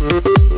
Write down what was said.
Música